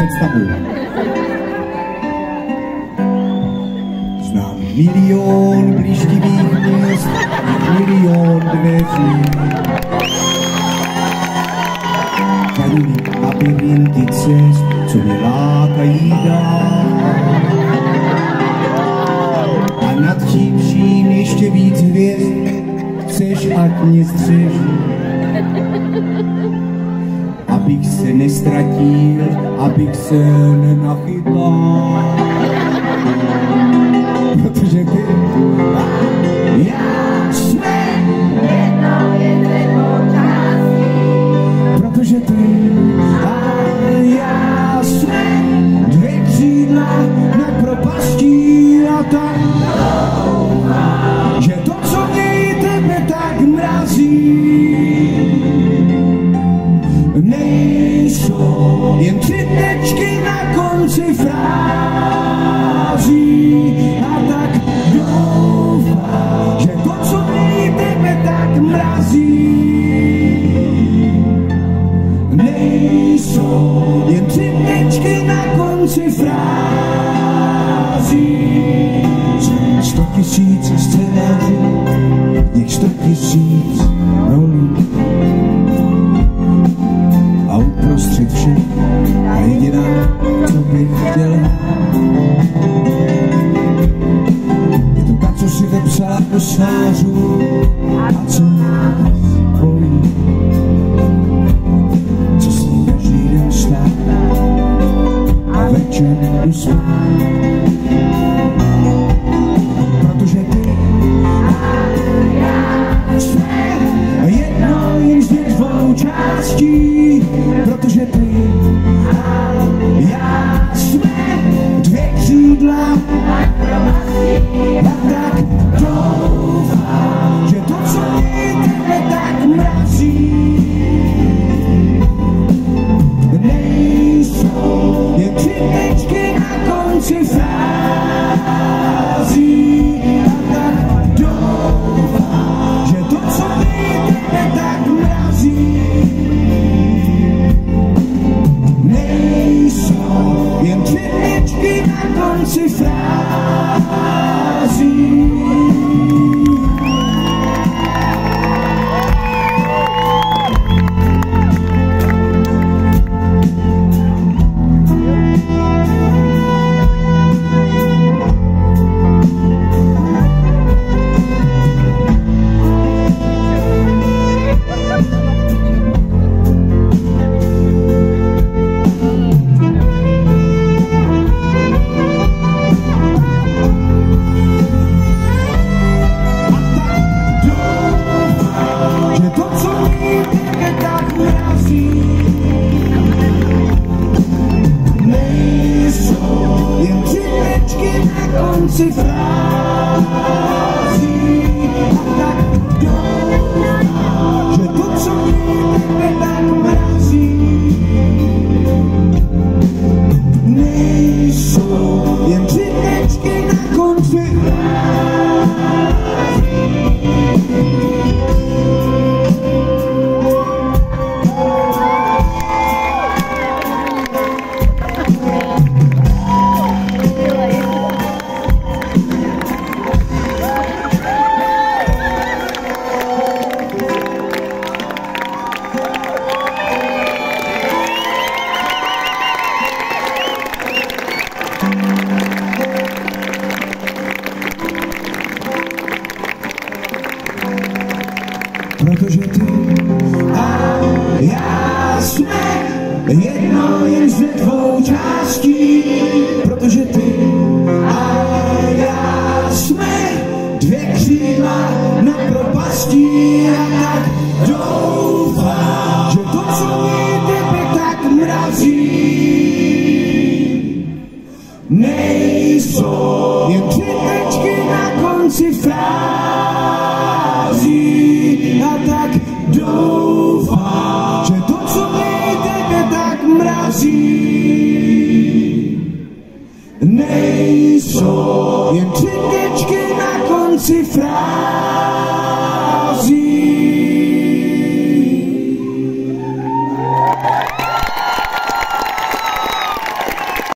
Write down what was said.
představu. Znám milion blížtivých měst, milion dveří. Tajný labirinty cest, co mě lákají dál. A nad tím vším ještě víc hvězd, chceš, ať mě střeží abych se nestratil, abych se nenachybal. Protože ty já jen tři tečky na konci frází. A tak doufám, že to, co mě tebe tak mrazí, nejsou jen tři tečky na konci frází. Sto tisíc scénářů, nech sto tisíc rolí snářů a co nás bolí. Co s ní každý den stát a večer jdu. Protože ty jsme jedno jen z dvou částí, na konci konci frází. Jedno jen ze dvou částí, protože ty a já jsme dvě křídla na propastí a tak doufám, že to, co mě tebe tak mrazí, nejsou jen tři tečky na konci frází dorazí. Nejsou jen tři na konci frázy.